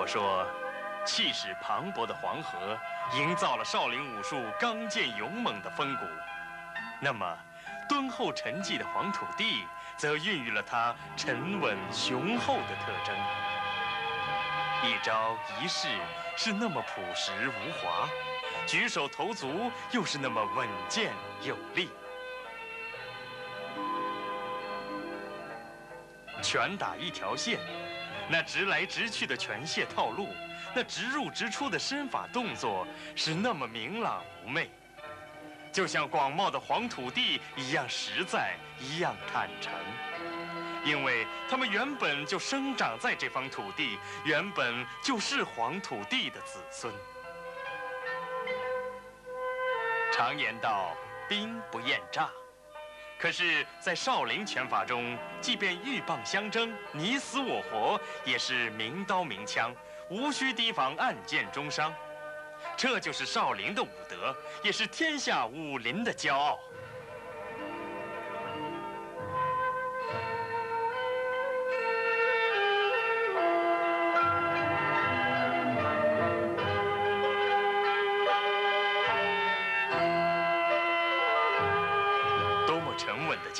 果说，气势磅礴的黄河营造了少林武术刚健勇猛的风骨，那么敦厚沉寂的黄土地则孕育了它沉稳雄厚的特征。一招一式是那么朴实无华，举手投足又是那么稳健有力。拳打一条线，那直来直去的拳械套路，那直入直出的身法动作，是那么明朗妩媚，就像广袤的黄土地一样实在，一样坦诚。因为他们原本就生长在这方土地，原本就是黄土地的子孙。常言道：“兵不厌诈。”可是，在少林拳法中，即便鹬蚌相争，你死我活，也是明刀明枪，无需提防暗箭中伤。这就是少林的武德，也是天下武林的骄傲。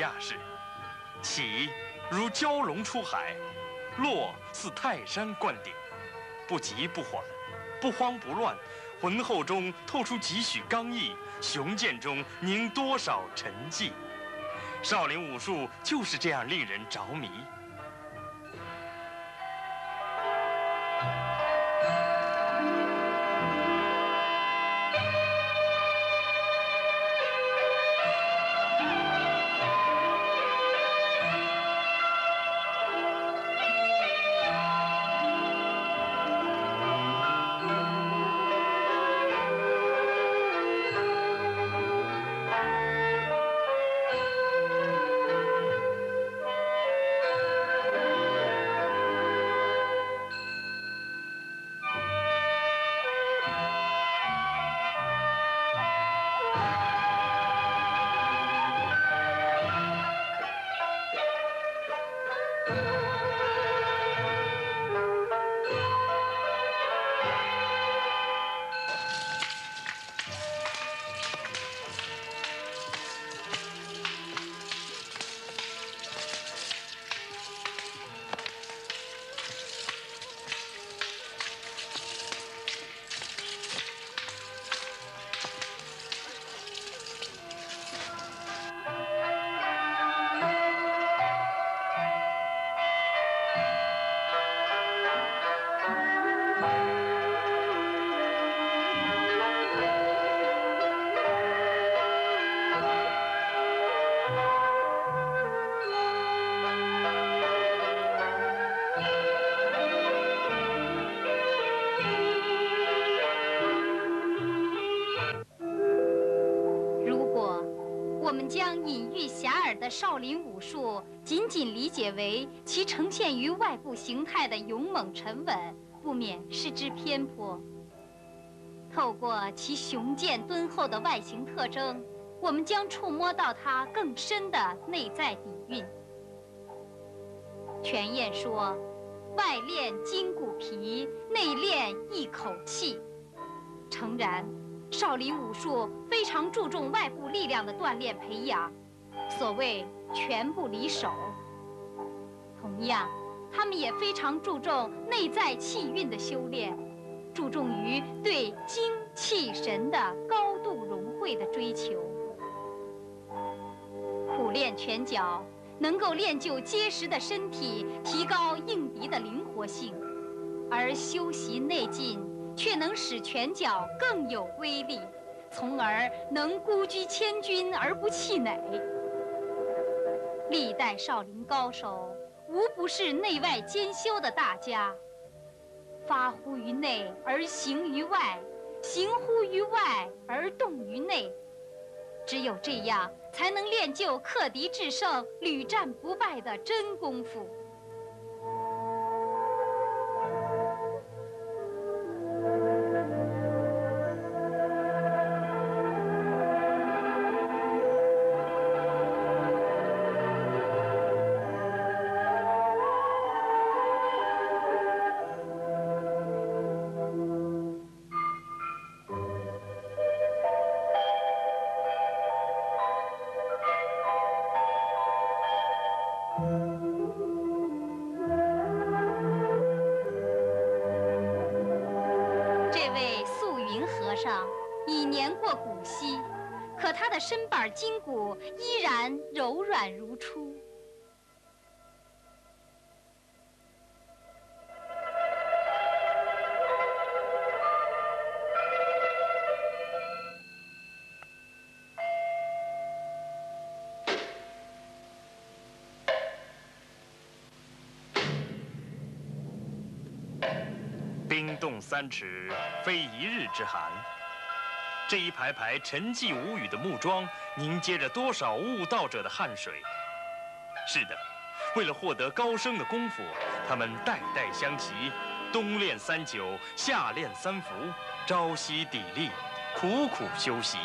架势，起如蛟龙出海，落似泰山灌顶，不急不缓，不慌不乱，浑厚中透出几许刚毅，雄健中凝多少沉寂。少林武术就是这样令人着迷。少林武术仅仅理解为其呈现于外部形态的勇猛沉稳，不免失之偏颇。透过其雄健敦厚的外形特征，我们将触摸到它更深的内在底蕴。全燕说：“外练筋骨皮，内练一口气。”诚然，少林武术非常注重外部力量的锻炼培养。所谓拳不离手，同样，他们也非常注重内在气运的修炼，注重于对精气神的高度融汇的追求。苦练拳脚，能够练就结实的身体，提高应敌的灵活性；而修习内劲，却能使拳脚更有威力，从而能孤居千军而不气馁。历代少林高手无不是内外兼修的大家，发乎于内而行于外，行乎于外而动于内，只有这样，才能练就克敌制胜、屡战不败的真功夫。筋骨依然柔软如初。冰冻三尺，非一日之寒。这一排排沉寂无语的木桩，凝结着多少悟道者的汗水。是的，为了获得高升的功夫，他们代代相习，冬练三九，夏练三伏，朝夕砥砺，苦苦修习。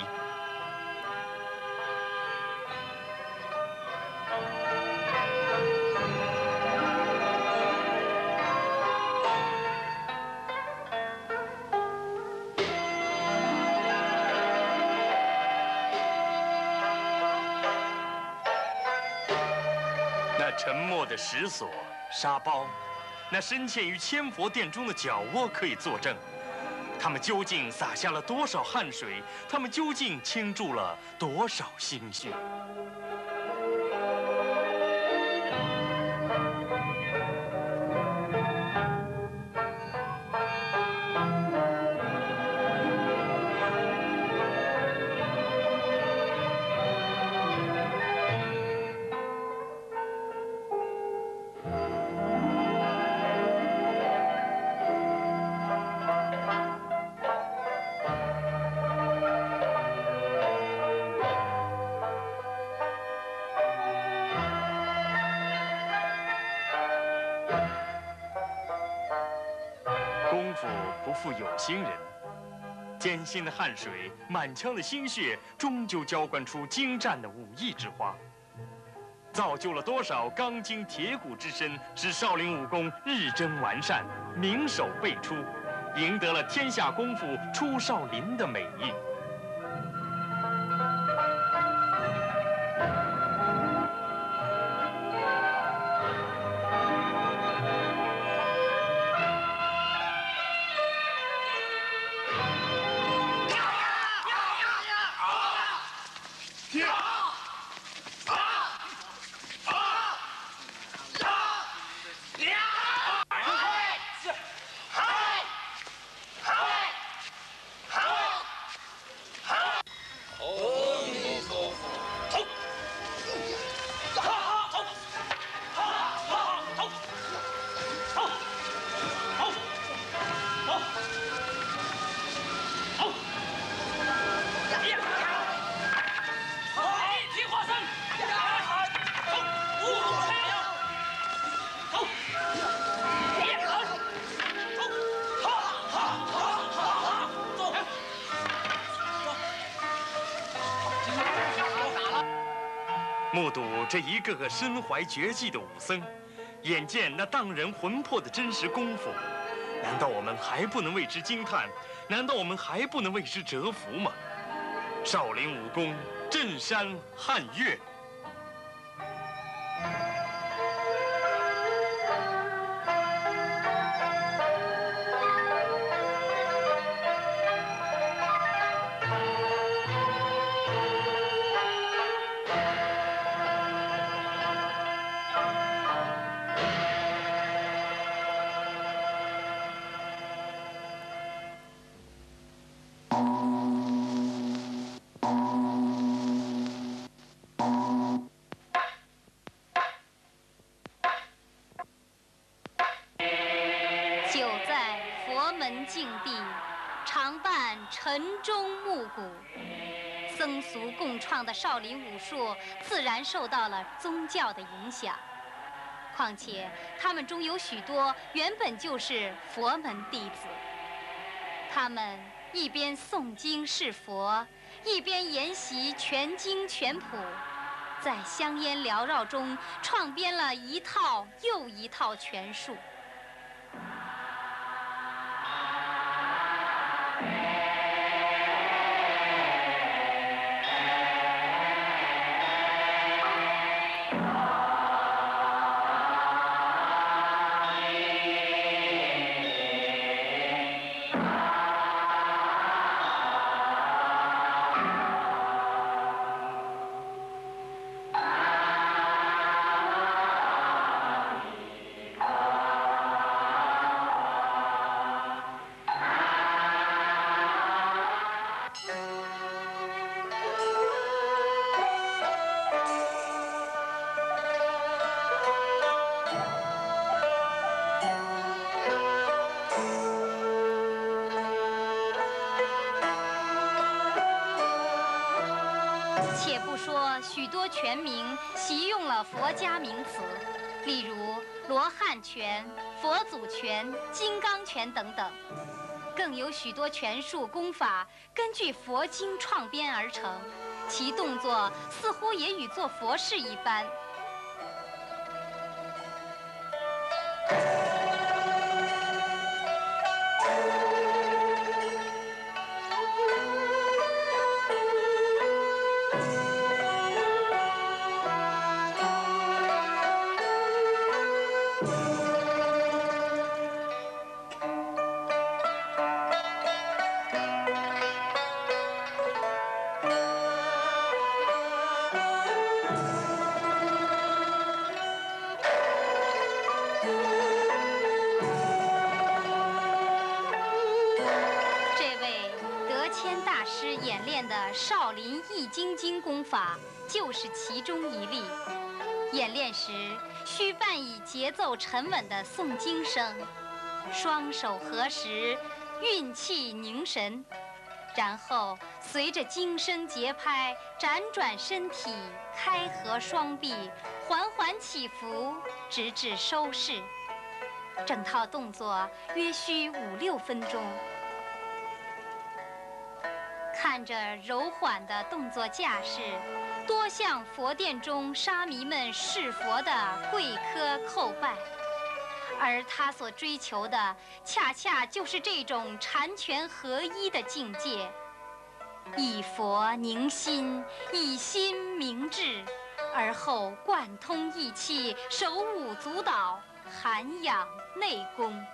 那沉默的石锁、沙包，那深嵌于千佛殿中的脚窝可以作证。他们究竟洒下了多少汗水？他们究竟倾注了多少心血？心的汗水、满腔的心血，终究浇灌出精湛的武艺之花，造就了多少钢筋铁骨之身，使少林武功日臻完善，名手辈出，赢得了“天下功夫出少林”的美誉。这一个个身怀绝技的武僧，眼见那荡人魂魄的真实功夫，难道我们还不能为之惊叹？难道我们还不能为之折服吗？少林武功震山撼岳。门禁地，常伴晨钟暮鼓。僧俗共创的少林武术，自然受到了宗教的影响。况且他们中有许多原本就是佛门弟子，他们一边诵经是佛，一边研习全经全谱，在香烟缭绕中创编了一套又一套拳术。全名习用了佛家名词，例如罗汉拳、佛祖拳、金刚拳等等。更有许多拳术功法根据佛经创编而成，其动作似乎也与做佛事一般。易筋经功法就是其中一例。演练时需伴以节奏沉稳的诵经声，双手合十，运气凝神，然后随着经声节拍辗转身体，开合双臂，缓缓起伏，直至收势。整套动作约需五六分钟。看着柔缓的动作架势，多向佛殿中沙弥们侍佛的跪磕叩拜，而他所追求的，恰恰就是这种禅拳合一的境界。以佛凝心，以心明志，而后贯通意气，手舞足蹈，涵养内功。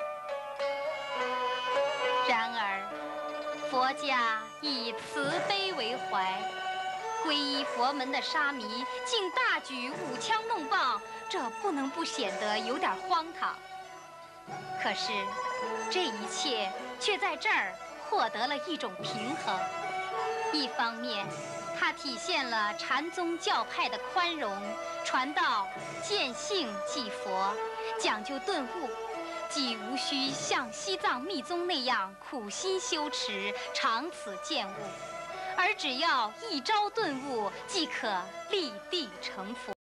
佛家以慈悲为怀，皈依佛门的沙弥竟大举舞枪弄棒，这不能不显得有点荒唐。可是，这一切却在这儿获得了一种平衡。一方面，它体现了禅宗教派的宽容，传道见性即佛，讲究顿悟。既无需像西藏密宗那样苦心修持、长此见悟，而只要一朝顿悟，即可立地成佛。